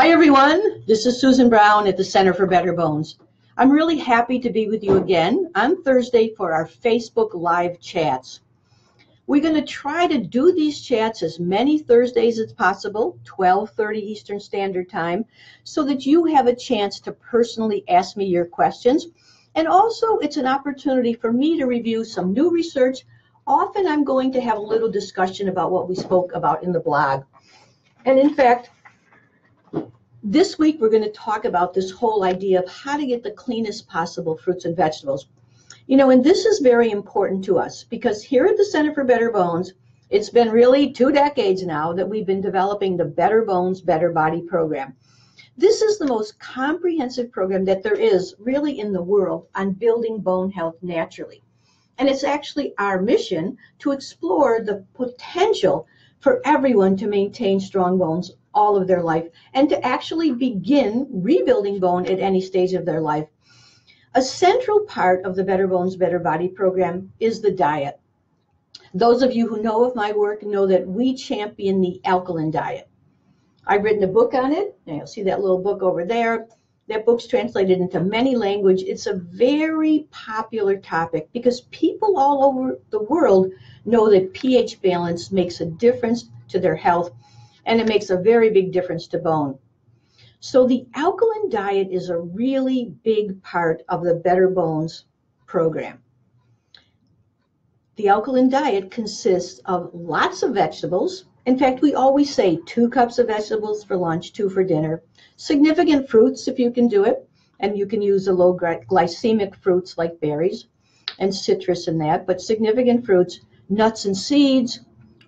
Hi, everyone. This is Susan Brown at the Center for Better Bones. I'm really happy to be with you again on Thursday for our Facebook Live chats. We're going to try to do these chats as many Thursdays as possible, 12:30 Eastern Standard Time, so that you have a chance to personally ask me your questions. And also, it's an opportunity for me to review some new research. Often I'm going to have a little discussion about what we spoke about in the blog. And in fact, this week, we're going to talk about this whole idea of how to get the cleanest possible fruits and vegetables. You know, and this is very important to us because here at the Center for Better Bones, it's been really two decades now that we've been developing the Better Bones, Better Body program. This is the most comprehensive program that there is really in the world on building bone health naturally. And it's actually our mission to explore the potential for everyone to maintain strong bones all of their life and to actually begin rebuilding bone at any stage of their life. A central part of the Better Bones, Better Body program is the diet. Those of you who know of my work know that we champion the alkaline diet. I've written a book on it. and You'll see that little book over there. That book's translated into many languages. It's a very popular topic because people all over the world know that pH balance makes a difference to their health and it makes a very big difference to bone. So the alkaline diet is a really big part of the Better Bones program. The alkaline diet consists of lots of vegetables. In fact, we always say two cups of vegetables for lunch, two for dinner. Significant fruits if you can do it, and you can use the low glycemic fruits like berries and citrus in that, but significant fruits, nuts and seeds,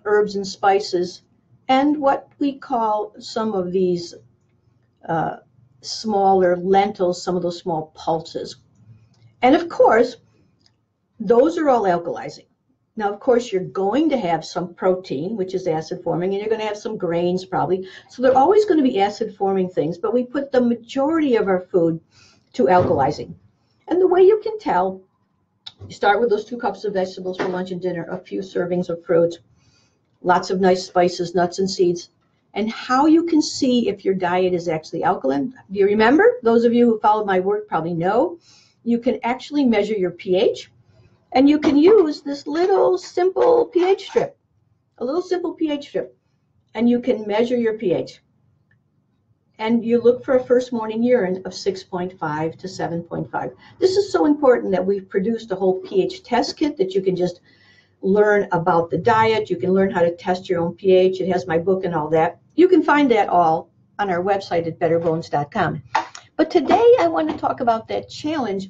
herbs and spices, and what we call some of these uh, smaller lentils, some of those small pulses. And of course, those are all alkalizing. Now, of course, you're going to have some protein, which is acid forming, and you're going to have some grains probably. So they're always going to be acid forming things, but we put the majority of our food to alkalizing. And the way you can tell, you start with those two cups of vegetables for lunch and dinner, a few servings of fruit, lots of nice spices, nuts and seeds, and how you can see if your diet is actually alkaline. Do you remember? Those of you who followed my work probably know. You can actually measure your pH, and you can use this little simple pH strip, a little simple pH strip, and you can measure your pH. And you look for a first morning urine of 6.5 to 7.5. This is so important that we've produced a whole pH test kit that you can just learn about the diet. You can learn how to test your own pH. It has my book and all that. You can find that all on our website at betterbones.com. But today I want to talk about that challenge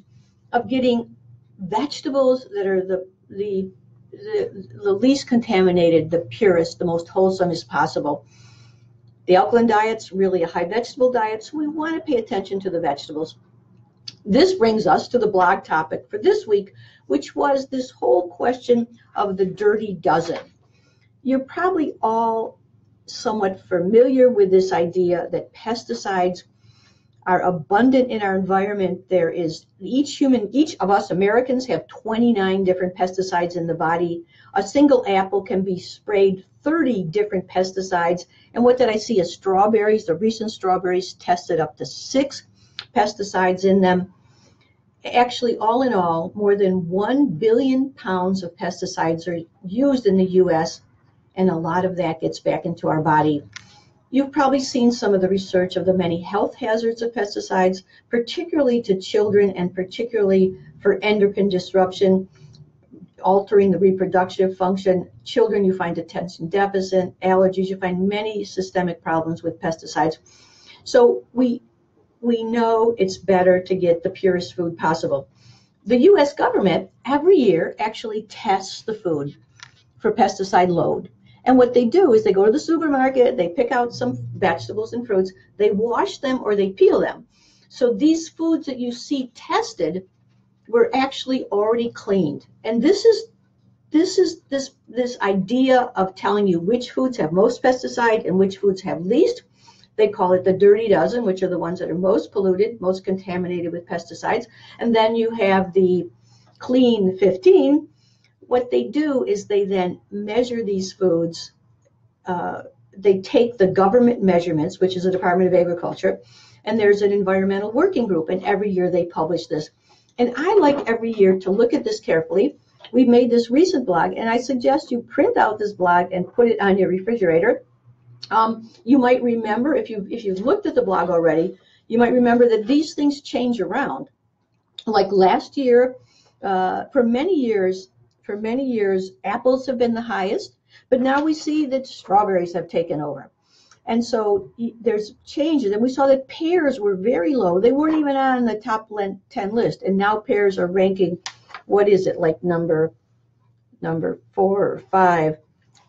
of getting vegetables that are the, the, the, the least contaminated, the purest, the most wholesome as possible. The alkaline diet's really a high vegetable diet, so we want to pay attention to the vegetables. This brings us to the blog topic for this week, which was this whole question of the dirty dozen. You're probably all somewhat familiar with this idea that pesticides are abundant in our environment. There is each human, each of us Americans have 29 different pesticides in the body. A single apple can be sprayed 30 different pesticides. And what did I see? A strawberries, the recent strawberries tested up to six pesticides in them actually, all in all, more than 1 billion pounds of pesticides are used in the US, and a lot of that gets back into our body. You've probably seen some of the research of the many health hazards of pesticides, particularly to children and particularly for endocrine disruption, altering the reproductive function. Children, you find attention deficit, allergies, you find many systemic problems with pesticides. So we we know it's better to get the purest food possible. The US government every year actually tests the food for pesticide load. And what they do is they go to the supermarket, they pick out some vegetables and fruits, they wash them or they peel them. So these foods that you see tested were actually already cleaned. And this is this is this this idea of telling you which foods have most pesticide and which foods have least they call it the dirty dozen, which are the ones that are most polluted, most contaminated with pesticides. And then you have the clean 15. What they do is they then measure these foods uh, they take the government measurements, which is the Department of Agriculture, and there's an environmental working group, and every year they publish this. And I like every year to look at this carefully. We've made this recent blog, and I suggest you print out this blog and put it on your refrigerator. Um, you might remember if you if you've looked at the blog already, you might remember that these things change around. Like last year, uh, for many years, for many years, apples have been the highest, but now we see that strawberries have taken over. And so there's changes. And we saw that pears were very low. They weren't even on the top 10 list. And now pears are ranking, what is it, like number number four or five.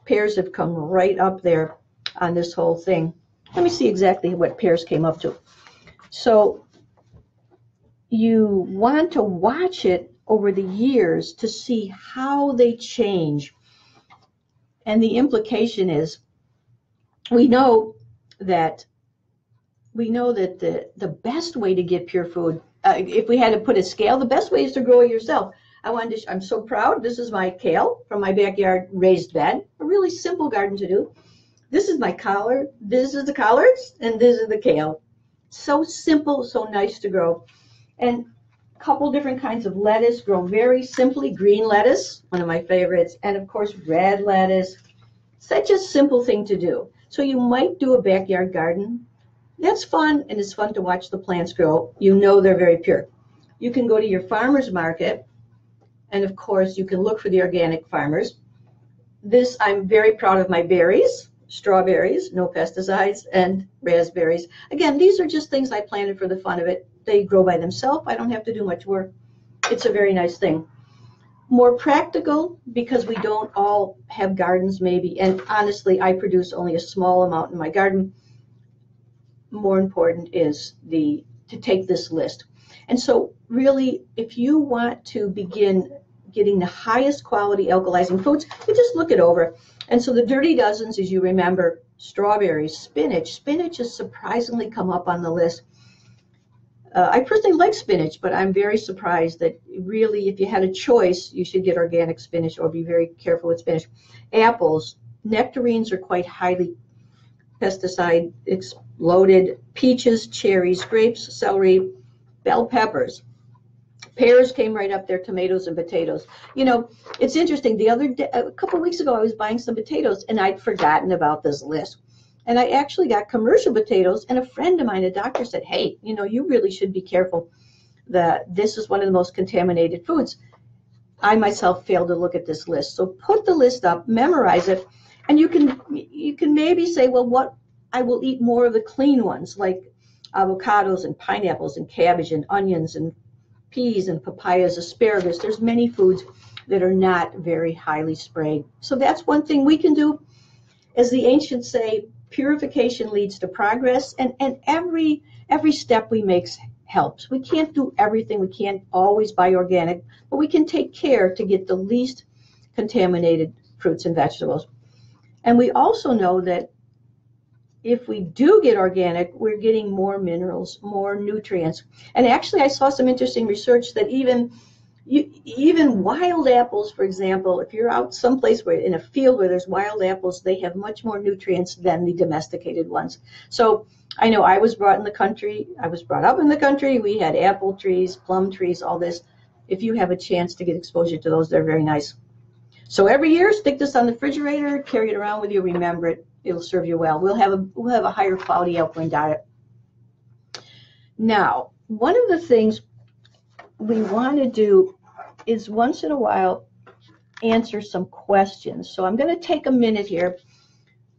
Pears have come right up there on this whole thing. Let me see exactly what pears came up to. So you want to watch it over the years to see how they change. And the implication is we know that we know that the, the best way to get pure food, uh, if we had to put a scale, the best way is to grow it yourself. I wanted to, I'm so proud. This is my kale from my backyard raised bed, a really simple garden to do. This is my collard. This is the collards, and this is the kale. So simple, so nice to grow. And a couple different kinds of lettuce grow very simply. Green lettuce, one of my favorites, and of course red lettuce. Such a simple thing to do. So you might do a backyard garden. That's fun, and it's fun to watch the plants grow. You know they're very pure. You can go to your farmer's market, and of course, you can look for the organic farmers. This, I'm very proud of my berries, strawberries, no pesticides, and raspberries. Again, these are just things I planted for the fun of it. They grow by themselves. I don't have to do much work. It's a very nice thing more practical because we don't all have gardens maybe and honestly i produce only a small amount in my garden more important is the to take this list and so really if you want to begin getting the highest quality alkalizing foods you just look it over and so the dirty dozens as you remember strawberries spinach spinach has surprisingly come up on the list uh, I personally like spinach, but I'm very surprised that really, if you had a choice, you should get organic spinach or be very careful with spinach. Apples, nectarines are quite highly pesticide loaded. Peaches, cherries, grapes, celery, bell peppers. Pears came right up there, tomatoes and potatoes. You know, it's interesting. The other day, a couple weeks ago, I was buying some potatoes and I'd forgotten about this list. And I actually got commercial potatoes. And a friend of mine, a doctor, said, Hey, you know, you really should be careful that this is one of the most contaminated foods. I myself failed to look at this list. So put the list up, memorize it, and you can you can maybe say, well, what I will eat more of the clean ones, like avocados and pineapples and cabbage and onions and peas and papayas, asparagus. There's many foods that are not very highly sprayed. So that's one thing we can do. As the ancients say, purification leads to progress and, and every every step we make helps we can't do everything we can't always buy organic but we can take care to get the least contaminated fruits and vegetables and we also know that if we do get organic we're getting more minerals more nutrients and actually i saw some interesting research that even you, even wild apples, for example, if you're out someplace where in a field where there's wild apples, they have much more nutrients than the domesticated ones. So I know I was brought in the country, I was brought up in the country. We had apple trees, plum trees, all this. If you have a chance to get exposure to those, they're very nice. So every year, stick this on the refrigerator, carry it around with you, remember it. It'll serve you well. We'll have a we'll have a higher quality alkaline diet. Now, one of the things we want to do is once in a while answer some questions. So I'm going to take a minute here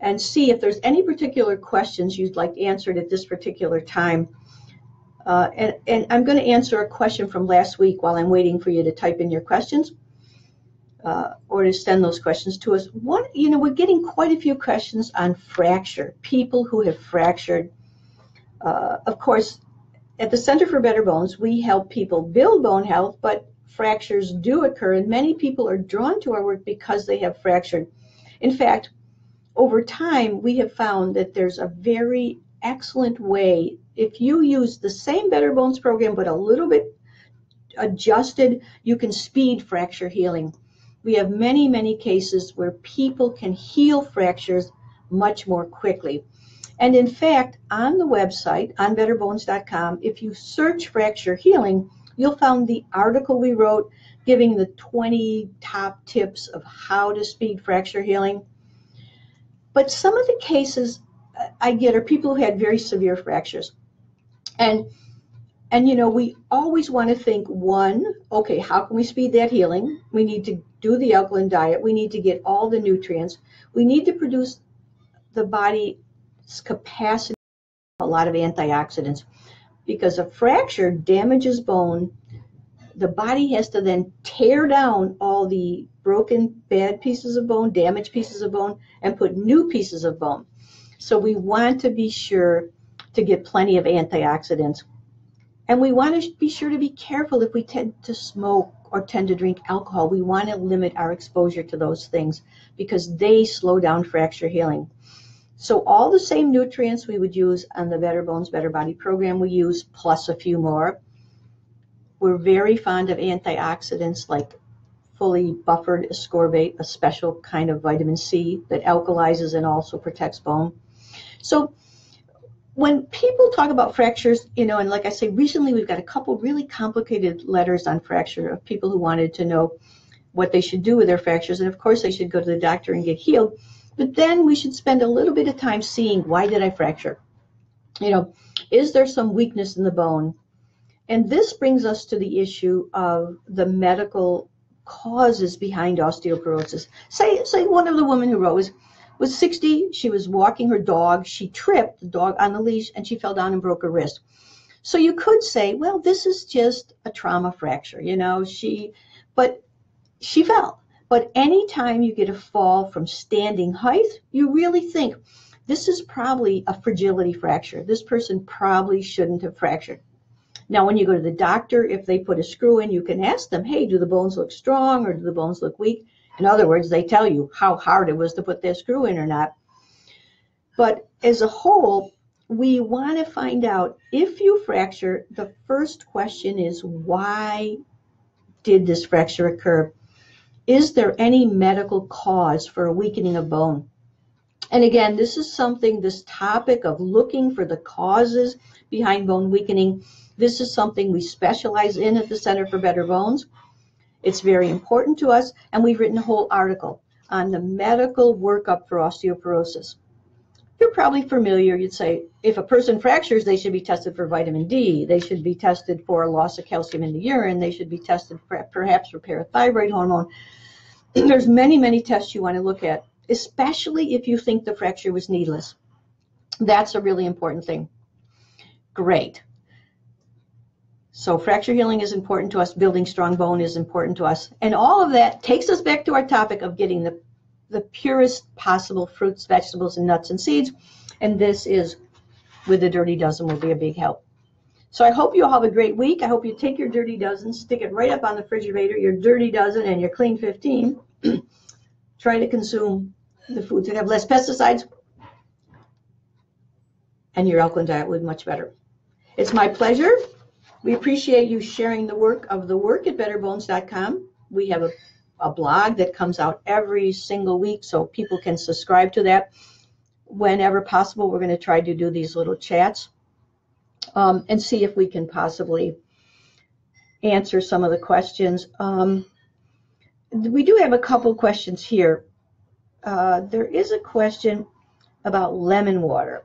and see if there's any particular questions you'd like answered at this particular time. Uh, and, and, I'm going to answer a question from last week while I'm waiting for you to type in your questions uh, or to send those questions to us. What, you know, we're getting quite a few questions on fracture, people who have fractured. Uh, of course, at the Center for Better Bones, we help people build bone health, but fractures do occur, and many people are drawn to our work because they have fractured. In fact, over time, we have found that there's a very excellent way, if you use the same Better Bones program but a little bit adjusted, you can speed fracture healing. We have many, many cases where people can heal fractures much more quickly. And in fact, on the website, on betterbones.com, if you search fracture healing, you'll find the article we wrote giving the 20 top tips of how to speed fracture healing. But some of the cases I get are people who had very severe fractures. And and you know, we always want to think one, okay, how can we speed that healing? We need to do the alkaline diet. We need to get all the nutrients. We need to produce the body's capacity a lot of antioxidants because a fracture damages bone. The body has to then tear down all the broken, bad pieces of bone, damaged pieces of bone, and put new pieces of bone. So we want to be sure to get plenty of antioxidants. And we want to be sure to be careful if we tend to smoke or tend to drink alcohol. We want to limit our exposure to those things because they slow down fracture healing. So all the same nutrients we would use on the Better Bones, Better Body program we use, plus a few more. We're very fond of antioxidants like fully buffered ascorbate, a special kind of vitamin C that alkalizes and also protects bone. So when people talk about fractures, you know, and like I say, recently we've got a couple really complicated letters on fracture of people who wanted to know what they should do with their fractures. And of course, they should go to the doctor and get healed. But then we should spend a little bit of time seeing why did I fracture? You know, is there some weakness in the bone? And this brings us to the issue of the medical causes behind osteoporosis. Say, say one of the women who wrote was, was 60. She was walking her dog. She tripped the dog on the leash and she fell down and broke her wrist. So you could say, well, this is just a trauma fracture, you know, she, but she fell. But anytime you get a fall from standing height, you really think this is probably a fragility fracture. This person probably shouldn't have fractured. Now, when you go to the doctor, if they put a screw in, you can ask them, hey, do the bones look strong or do the bones look weak? In other words, they tell you how hard it was to put that screw in or not. But as a whole, we want to find out if you fracture, the first question is why did this fracture occur? Is there any medical cause for a weakening of bone? And again, this is something, this topic of looking for the causes behind bone weakening this is something we specialize in at the Center for Better Bones. It's very important to us, and we've written a whole article on the medical workup for osteoporosis. You're probably familiar, you'd say, if a person fractures, they should be tested for vitamin D. They should be tested for a loss of calcium in the urine. They should be tested for, perhaps for parathyroid hormone. There's many, many tests you want to look at, especially if you think the fracture was needless. That's a really important thing. Great. So fracture healing is important to us. Building strong bone is important to us. And all of that takes us back to our topic of getting the, the purest possible fruits, vegetables, and nuts and seeds. And this is with the Dirty Dozen will be a big help. So I hope you all have a great week. I hope you take your Dirty Dozen, stick it right up on the refrigerator, your Dirty Dozen and your Clean 15. Try to consume the foods that have less pesticides, and your alkaline diet will be much better. It's my pleasure we appreciate you sharing the work of the work at betterbones.com. We have a, a blog that comes out every single week, so people can subscribe to that. Whenever possible, we're going to try to do these little chats um, and see if we can possibly answer some of the questions. Um, we do have a couple questions here. Uh, there is a question about lemon water.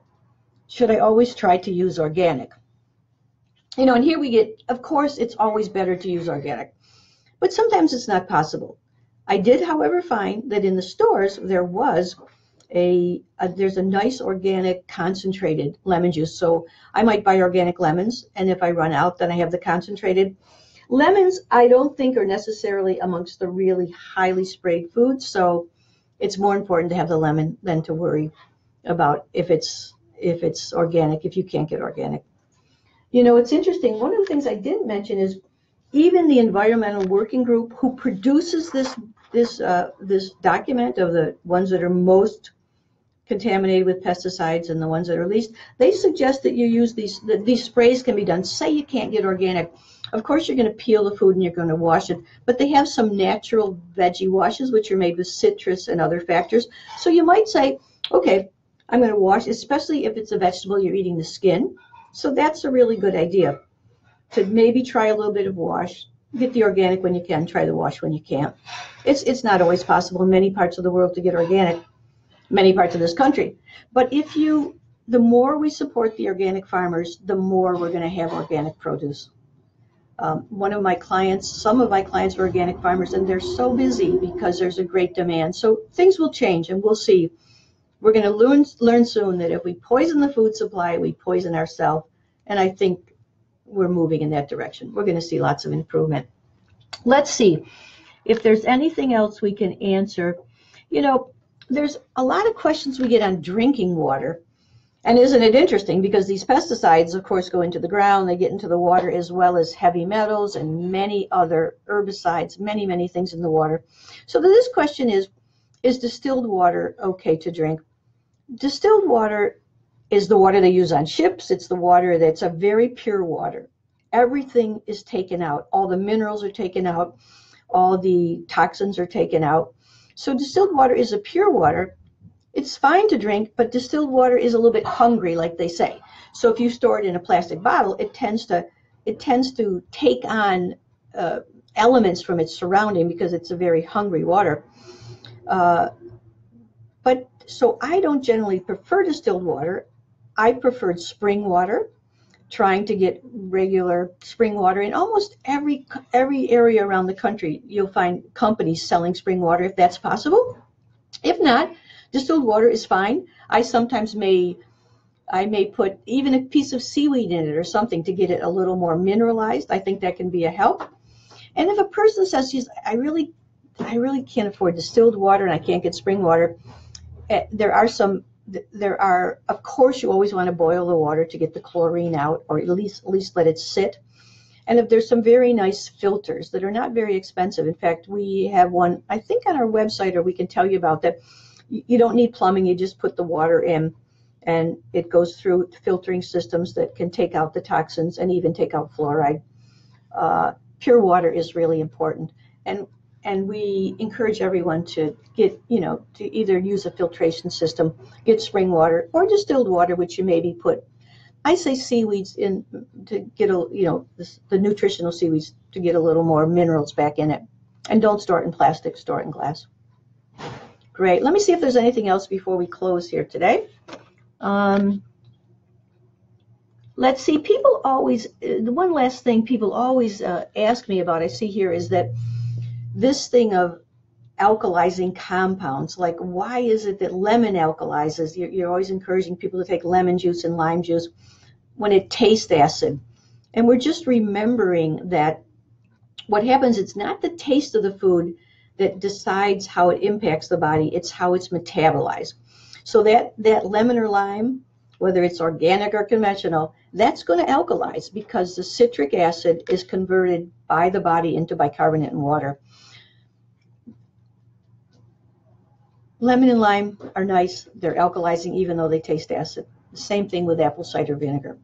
Should I always try to use organic? You know, and here we get, of course, it's always better to use organic, but sometimes it's not possible. I did, however, find that in the stores there was a, a, there's a nice organic concentrated lemon juice. So I might buy organic lemons, and if I run out, then I have the concentrated. Lemons, I don't think are necessarily amongst the really highly sprayed foods. So it's more important to have the lemon than to worry about if it's if it's organic. If you can't get organic. You know, it's interesting. One of the things I didn't mention is even the environmental working group who produces this this uh, this document of the ones that are most contaminated with pesticides and the ones that are least, they suggest that you use these that these sprays can be done. Say you can't get organic. Of course, you're going to peel the food and you're going to wash it, but they have some natural veggie washes which are made with citrus and other factors. So you might say, Okay, I'm going to wash, especially if it's a vegetable, you're eating the skin. So that's a really good idea to maybe try a little bit of wash. Get the organic when you can, try the wash when you can't. It's, it's not always possible in many parts of the world to get organic, many parts of this country. But if you, the more we support the organic farmers, the more we're going to have organic produce. Um, one of my clients, some of my clients are organic farmers, and they're so busy because there's a great demand. So things will change, and we'll see. We're going to learn learn soon that if we poison the food supply, we poison ourselves, and I think we're moving in that direction. We're going to see lots of improvement. Let's see if there's anything else we can answer. You know, there's a lot of questions we get on drinking water and isn't it interesting? Because these pesticides, of course, go into the ground, they get into the water as well as heavy metals and many other herbicides, many, many things in the water. So this question is Is distilled water okay to drink? Distilled water is the water they use on ships, it's the water that's a very pure water. Everything is taken out, all the minerals are taken out, all the toxins are taken out. So distilled water is a pure water it's fine to drink, but distilled water is a little bit hungry, like they say. So if you store it in a plastic bottle, it tends to it tends to take on uh, elements from its surrounding because it's a very hungry water. Uh, so I don't generally prefer distilled water. I preferred spring water, trying to get regular spring water in almost every every area around the country. You'll find companies selling spring water if that's possible. If not, Distilled water is fine. I sometimes may I may put even a piece of seaweed in it or something to get it a little more mineralized. I think that can be a help. And if a person says, "Geez, I really, I really can't afford distilled water and I can't get spring water," there are some. There are, of course, you always want to boil the water to get the chlorine out, or at least at least let it sit. And if there's some very nice filters that are not very expensive. In fact, we have one, I think, on our website, or we can tell you about that you don't need plumbing, you just put the water in and it goes through filtering systems that can take out the toxins and even take out fluoride. Uh, pure water is really important. And and we encourage everyone to get, you know, to either use a filtration system, get spring water, or distilled water, which you maybe put. I say seaweeds in to get a, you know, the, the nutritional seaweeds to get a little more minerals back in it. And don't store it in plastic, store it in glass. Great. Let me see if there's anything else before we close here today. Um, let's see. People always, uh, the one last thing people always uh, ask me about, I see here, is that this thing of alkalizing compounds, like why is it that lemon alkalizes? You're, you're always encouraging people to take lemon juice and lime juice when it tastes acid. And we're just remembering that what happens, it's not the taste of the food that decides how it impacts the body. It's how it's metabolized. So that, that lemon or lime, whether it's organic or conventional, that's going to alkalize because the citric acid is converted by the body into bicarbonate and water. Lemon and lime are nice. They're alkalizing even though they taste acid. Same thing with apple cider vinegar.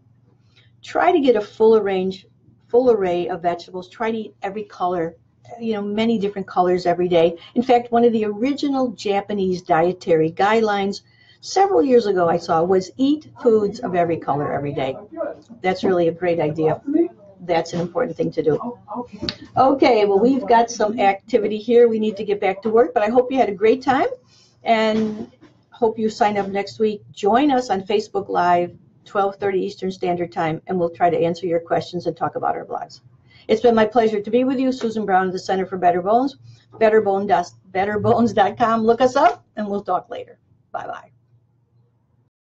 Try to get a full range, full array of vegetables. Try to eat every color you know, many different colors every day. In fact, one of the original Japanese dietary guidelines several years ago I saw was eat foods of every color every day. That's really a great idea. That's an important thing to do. Okay, well, we've got some activity here. We need to get back to work, but I hope you had a great time and hope you sign up next week. Join us on Facebook Live, 12:30 Eastern Standard Time, and we'll try to answer your questions and talk about our blogs. It's been my pleasure to be with you. Susan Brown of the Center for Better Bones, betterbone, betterbones.com. Look us up and we'll talk later. Bye bye.